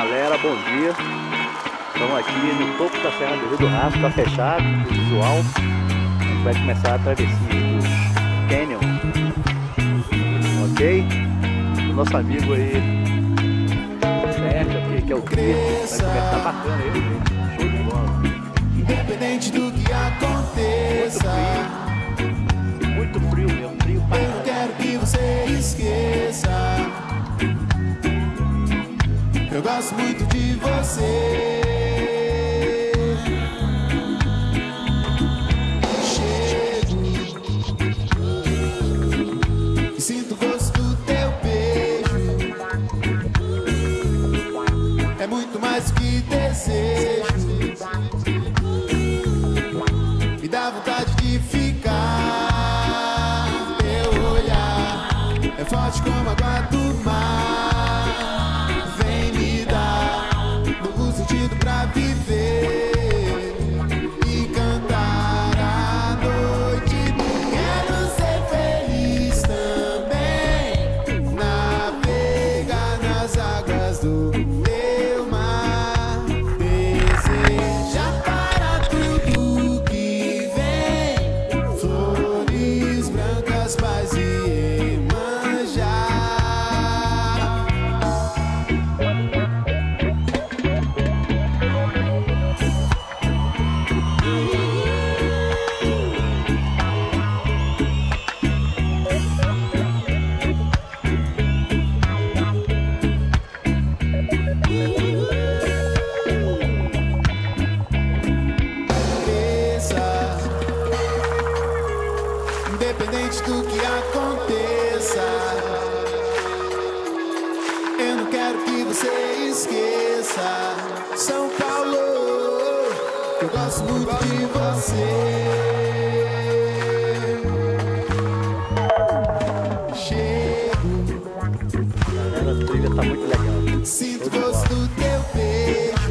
bom dia. Estamos aqui no topo da Serra do Rio do Rastro, está fechado o visual. A gente vai começar a travessia do Canyon. Ok? O nosso amigo aí, Sérgio, que é o Cristo, vai começar bacana aí. Show de bola. Independente do que aconteça, você. Chego e sinto o gosto do teu beijo. É muito mais que desejo. São Paulo, eu gosto muito de você. Chego. A trilha tá muito legal. Sinto o gosto do teu beijo.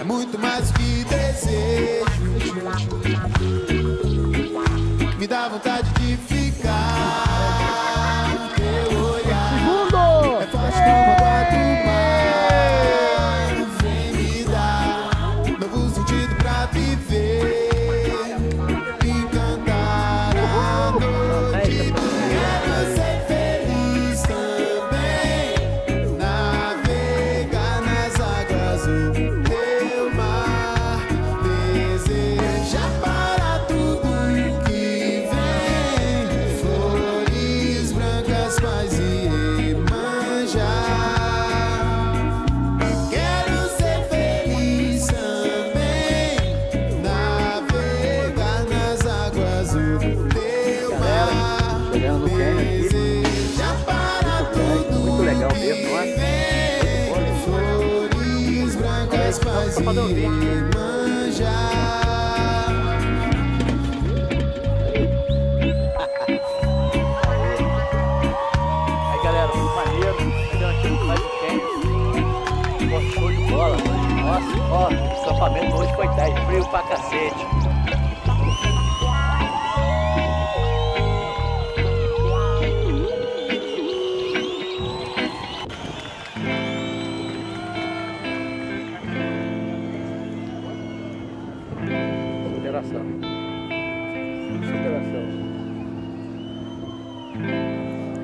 É muito mais que desejo. Me dá vontade de ficar. Mesmo, não é? Flores brancas, paz e bola. Nossa, ó, o acampamento hoje foi 10, frio pra cacete. Superação. Superação.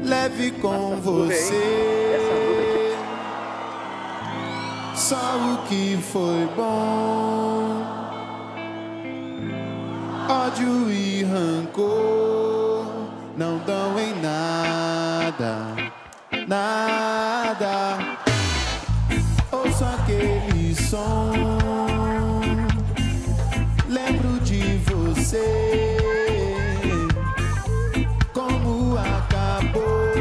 Leve com você só o que foi bom. Ódio e rancor não dão em nada, nada. Ouço aquele som, Como acabou,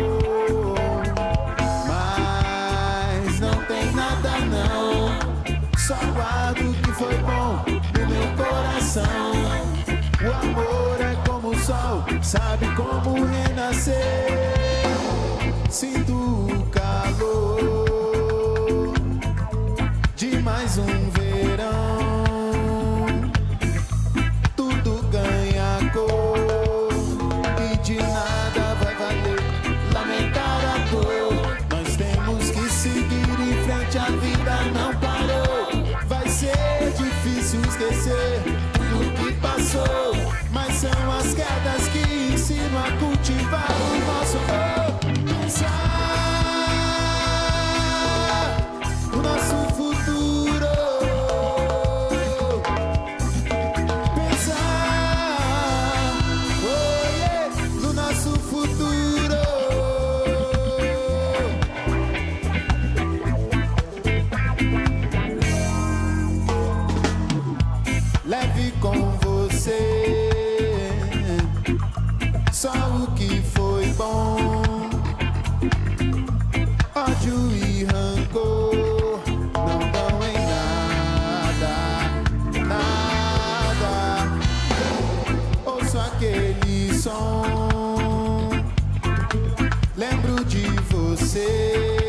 mas não tem nada não. Só guardo o que foi bom no meu coração. O amor é como o sol, sabe como renascer. Sinto difícil esquecer tudo que passou. Mas são as quedas que ensinam a cultivar Ouço aquele som, lembro de você.